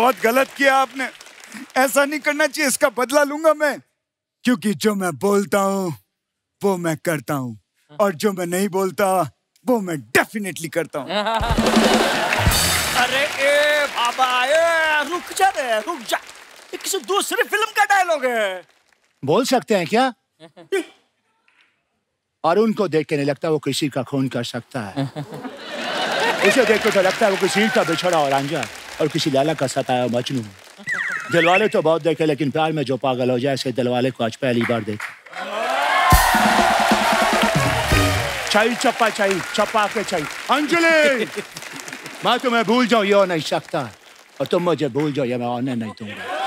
बहुत गलत किया आपने। ऐसा नहीं करना चाहिए इसका बदला लूँगा मैं। क्योंकि जो मैं बोलता हूँ वो मैं करता हूँ। और जो मैं नहीं बोलता वो मैं डेफिनेटली करता हूँ। अरे ए बाबा ए रुक जा रे रुक जा। ये किसी दूसरी फ़िल्म का डायलॉग है। बोल सकते हैं क्या? और उनको देख के नहीं लगता वो किसी का खून कर सकता है। इसे देख के तो लगता है वो किसी का बिछड़ा और अंजा और किसी लाला का सताया मजनू दिलवाले तो बहुत देखे लेकिन प्यार में जो पागल हो जाए ऐसे दिलवाले को आज पहली बार देखे। चाहिए चप्पा चाहिए चप्पा के चाहिए अंजलि! मैं तुम्हें भूल जाऊँ ये नहीं सकता। और तुम मुझे भूल जाओ ये मैं होने नहीं दूँगा।